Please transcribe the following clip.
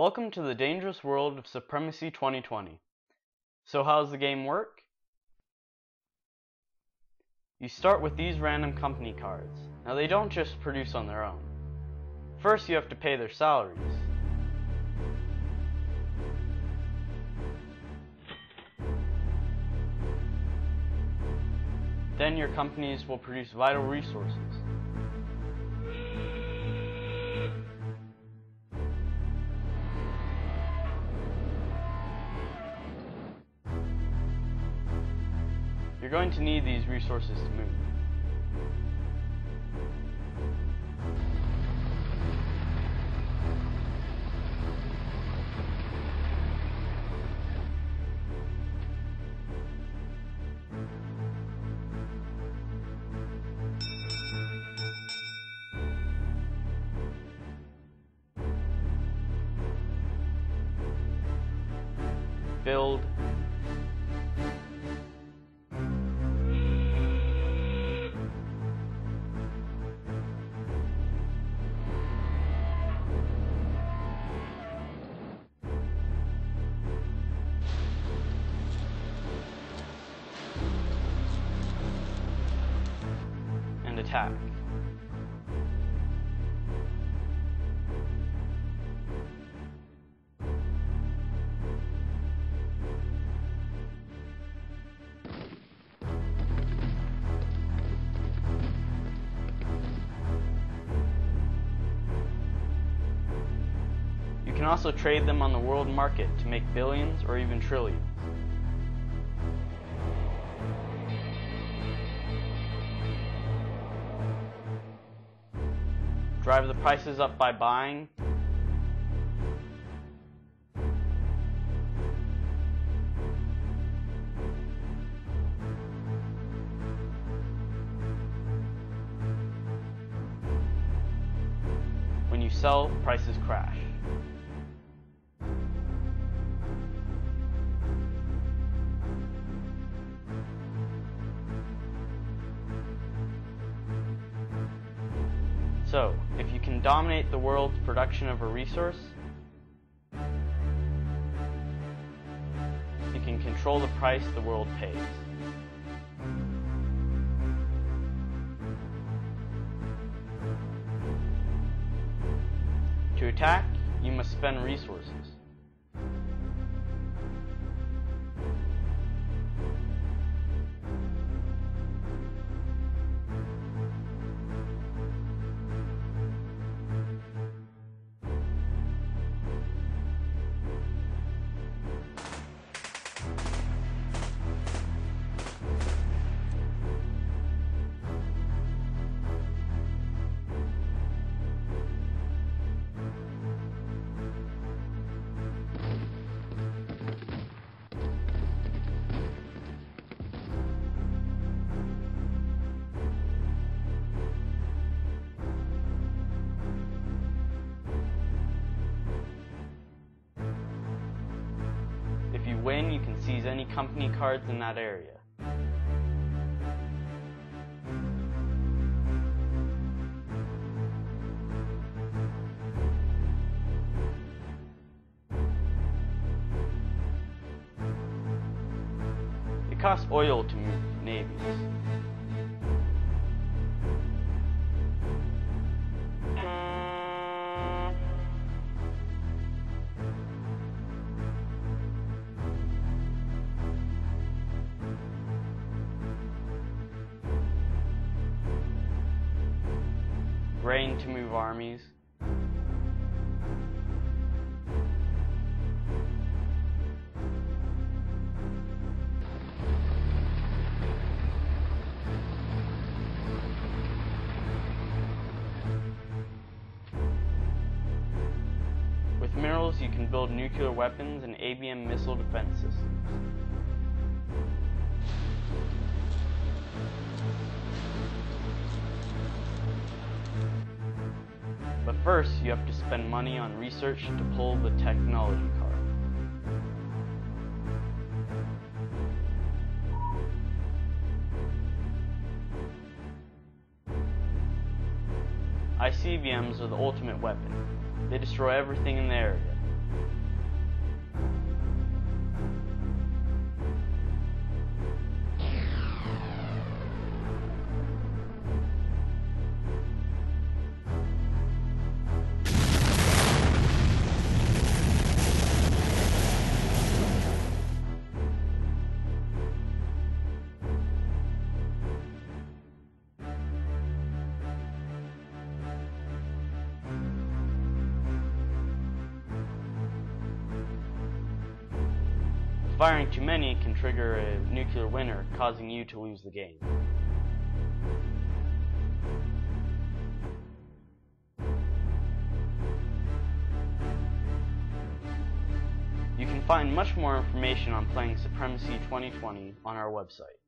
Welcome to the dangerous world of Supremacy 2020. So how does the game work? You start with these random company cards. Now they don't just produce on their own. First you have to pay their salaries. Then your companies will produce vital resources. You're going to need these resources to move. Build attack. You can also trade them on the world market to make billions or even trillions. Drive the prices up by buying. When you sell, prices crash. So, if you can dominate the world's production of a resource, you can control the price the world pays. To attack, you must spend resources. Win, you can seize any company cards in that area. It costs oil to move Grain to move armies. With minerals, you can build nuclear weapons and ABM missile defense first, you have to spend money on research to pull the technology card. ICBMs are the ultimate weapon. They destroy everything in the area. Firing too many can trigger a nuclear winter, causing you to lose the game. You can find much more information on playing Supremacy 2020 on our website.